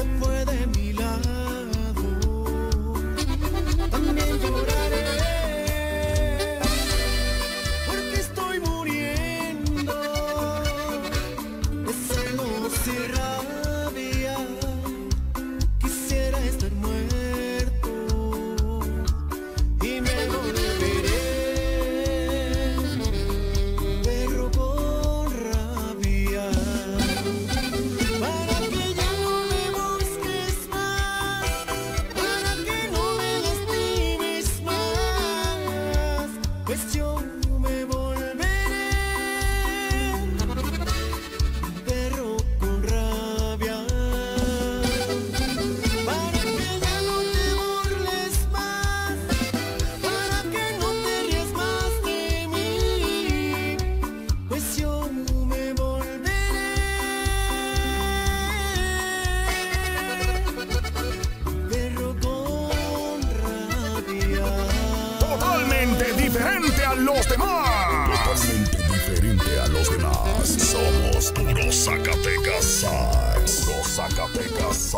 se. totalmente diferente a los demás. Totalmente diferente a los demás. Somos puros Zacatecas. Puros Zacatecas.